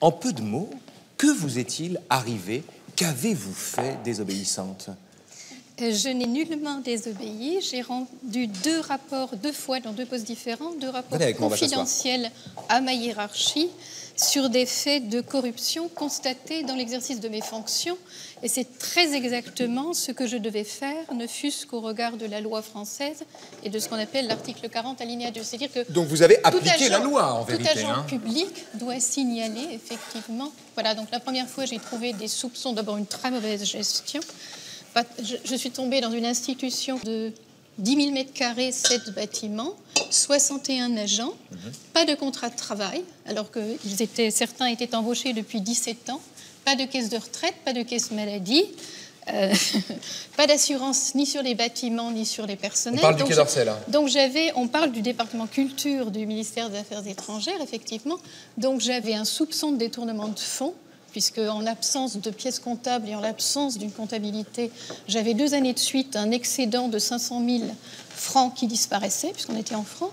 En peu de mots, que vous est-il arrivé Qu'avez-vous fait, désobéissante euh, je n'ai nullement désobéi. J'ai rendu deux rapports deux fois dans deux postes différents, deux rapports confidentiels à ma hiérarchie sur des faits de corruption constatés dans l'exercice de mes fonctions. Et c'est très exactement ce que je devais faire, ne fût-ce qu'au regard de la loi française et de ce qu'on appelle l'article 40 alinéa 2. C'est-à-dire que donc vous avez appliqué la loi en vérité. Tout agent hein. public doit signaler effectivement. Voilà. Donc la première fois, j'ai trouvé des soupçons d'abord une très mauvaise gestion je, suis tombée dans une institution de 10 000 mètres carrés, 7 bâtiments, 61 agents, mhm. pas de contrat de travail, alors que étaient, certains étaient embauchés depuis 17 ans, pas de caisse de retraite, pas de caisse maladie, euh, pas d'assurance ni sur les bâtiments ni sur les personnels. On parle du Quai d'Orsay, là. Donc j'avais, on parle du département culture du ministère des Affaires étrangères, effectivement. Donc j'avais un soupçon de détournement de fonds puisque en l'absence de pièces comptables et en l'absence d'une comptabilité, j'avais deux années de suite un excédent de 500 000 francs qui disparaissait, puisqu'on était en francs,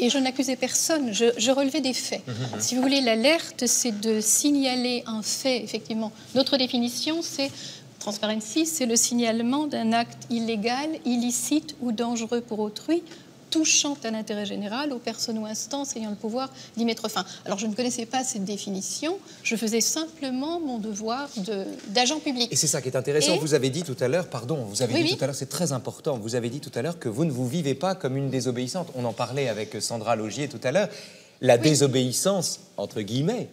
et je n'accusais personne, je, relevais des faits. Mmh, mmh, mmh. Si vous voulez, l'alerte, c'est de signaler un fait, effectivement. Notre définition, c'est transparency, c'est le signalement d'un acte illégal, illicite ou dangereux pour autrui touchant à l'intérêt général aux personnes ou instances ayant le pouvoir d'y mettre fin. Alors je ne connaissais pas cette définition, je faisais simplement mon devoir d'agent public. Et c'est ça qui est intéressant. Vous avez dit tout à l'heure, pardon, vous avez dit tout à l'heure, c'est très important, vous avez dit tout à l'heure que vous ne vous vivez pas comme une désobéissante. On en parlait avec Sandra Logier tout à l'heure. La désobéissance, entre guillemets,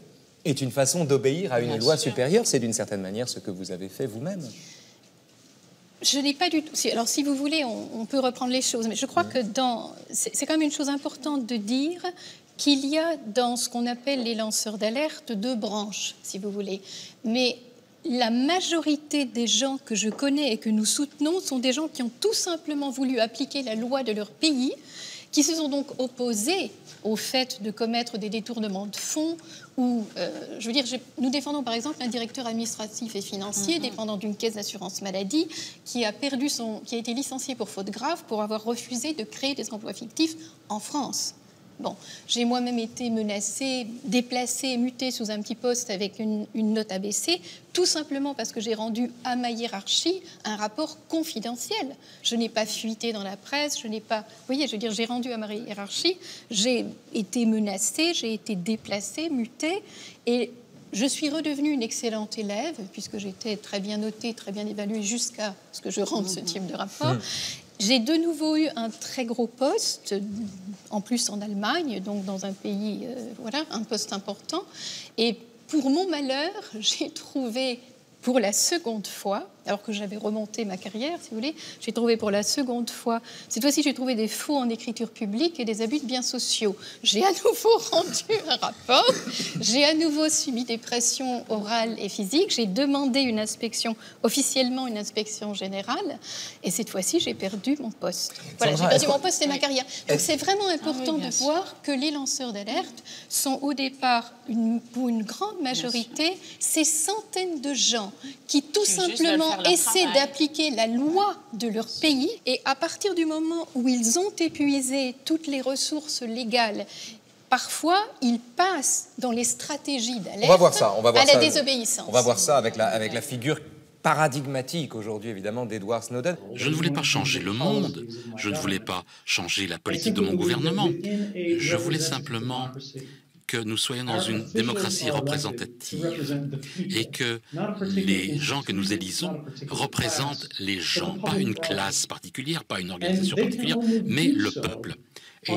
est une façon d'obéir à une loi supérieure. C'est d'une certaine manière ce que vous avez fait vous-même. Je n'ai pas du tout. Alors, si vous voulez, on, peut reprendre les choses, mais je crois que dans. C'est quand même une chose importante de dire qu'il y a dans ce qu'on appelle les lanceurs d'alerte deux branches, si vous voulez. Mais la majorité des gens que je connais et que nous soutenons sont des gens qui ont tout simplement voulu appliquer la loi de leur pays, qui se sont donc opposés au fait de commettre des détournements de fonds ou, euh, je veux dire, nous défendons par exemple un directeur administratif et financier mm-hmm. dépendant d'une caisse d'assurance maladie qui a perdu son, qui a été licencié pour faute grave pour avoir refusé de créer des emplois fictifs en France. Bon, j'ai moi-même été menacée, déplacée, mutée sous un petit poste avec une, note abaissée, tout simplement parce que j'ai rendu à ma hiérarchie un rapport confidentiel. Je n'ai pas fuité dans la presse, je n'ai pas. Vous voyez, je veux dire, j'ai rendu à ma hiérarchie, j'ai été menacée, j'ai été déplacée, mutée, et je suis redevenue une excellente élève, puisque j'étais très bien notée, très bien évaluée jusqu'à ce que je rende ce type de rapport. J'ai de nouveau eu un très gros poste, en plus en Allemagne, donc dans un pays, euh, voilà, un poste important. Et pour mon malheur, j'ai trouvé pour la seconde fois, alors que j'avais remonté ma carrière, si vous voulez, j'ai trouvé pour la seconde fois, cette fois-ci j'ai trouvé des faux en écriture publique et des abus de biens sociaux. J'ai à nouveau rendu un rapport, j'ai à nouveau subi des pressions orales et physiques, j'ai demandé une inspection, officiellement une inspection générale, et cette fois-ci j'ai perdu mon poste. Voilà, j'ai perdu mon poste et ma carrière. Donc c'est vraiment important ah de voir que les lanceurs d'alerte sont au départ, une, pour une grande majorité, ces centaines de gens qui tout simplement essaient d'appliquer la loi de leur pays. Et à partir du moment où ils ont épuisé toutes les ressources légales parfois, ils passent dans les stratégies d'alerte à la désobéissance. On va voir ça avec la, avec la figure paradigmatique aujourd'hui, évidemment, d'Edward Snowden. Je ne voulais pas changer le monde, je ne voulais pas changer la politique de mon gouvernement, je voulais simplement que nous soyons dans une démocratie représentative et que les gens que nous élisons représentent les gens, pas une classe particulière, pas une organisation particulière, mais le peuple. Et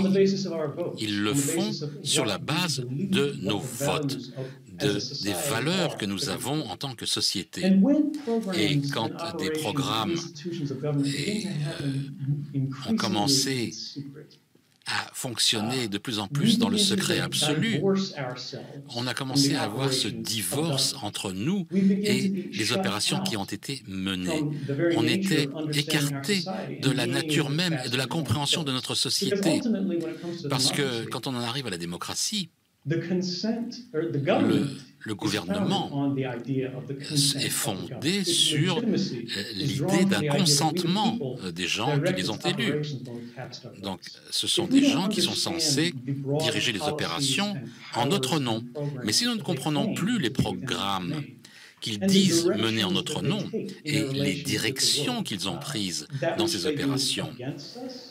ils le font sur la base de nos votes, de, des valeurs que nous avons en tant que société. Et quand des programmes euh, ont commencé à fonctionner de plus en plus dans le secret absolu, on a commencé à avoir ce divorce entre nous et les opérations qui ont été menées. On était écarté de la nature même et de la compréhension de notre société. Parce que quand on en arrive à la démocratie, le, gouvernement est fondé sur euh, l'idée d'un consentement euh, des gens qui les ont élus. Donc, ce sont des gens qui sont censés diriger les opérations en notre nom. Mais si nous ne comprenons plus les programmes qu'ils disent mener en notre nom et les directions qu'ils ont prises dans ces opérations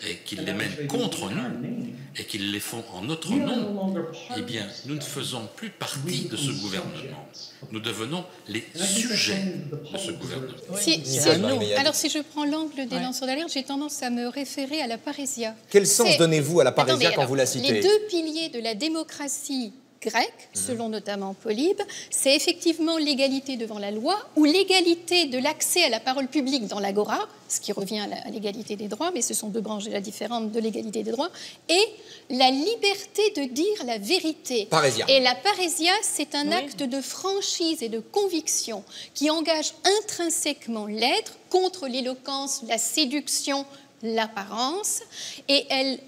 et qu'ils les mènent contre nous et qu'ils les font en notre nom, eh bien, nous ne faisons plus partie de ce gouvernement. Nous devenons les sujets de ce gouvernement. alors, si je prends l'angle des lanceurs d'alerte, j'ai tendance à me référer à la parésia. Quel sens donnez-vous à la parésia quand vous la citez Les deux piliers de la démocratie grec, mhm. selon notamment Polybe, c'est effectivement l'égalité devant la loi ou l'égalité de l'accès à la parole publique dans l'agora, ce qui revient à l'égalité des droits, mais ce sont deux branches déjà différentes de l'égalité des droits, et la liberté de dire la vérité. Parésia. Et la parésia, c'est un acte de franchise et de conviction qui engage intrinsèquement l'être contre l'éloquence, la séduction, l'apparence et elle,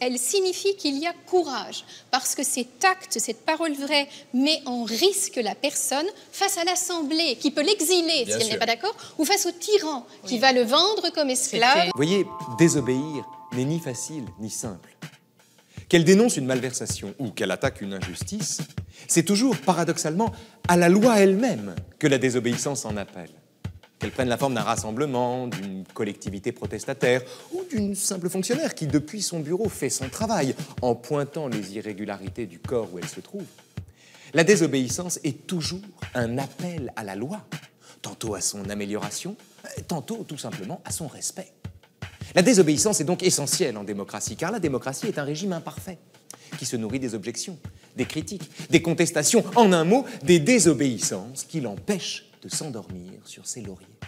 elle signifie qu'il y a courage parce que cet acte, cette parole vraie met en risque la personne face à l'Assemblée qui peut l'exiler si elle n'est pas d'accord ou face au tyran qui va le vendre comme esclave. Vous voyez, désobéir n'est ni facile ni simple. Qu'elle dénonce une malversation ou qu'elle attaque une injustice, c'est toujours paradoxalement à la loi elle-même que la désobéissance en appelle qu'elle prenne la forme d'un rassemblement, d'une collectivité protestataire ou d'une simple fonctionnaire qui, depuis son bureau, fait son travail en pointant les irrégularités du corps où elle se trouve. La désobéissance est toujours un appel à la loi, tantôt à son amélioration, tantôt tout simplement à son respect. La désobéissance est donc essentielle en démocratie, car la démocratie est un régime imparfait qui se nourrit des objections, des critiques, des contestations, en un mot, des désobéissances qui l'empêchent de s'endormir sur ses lauriers.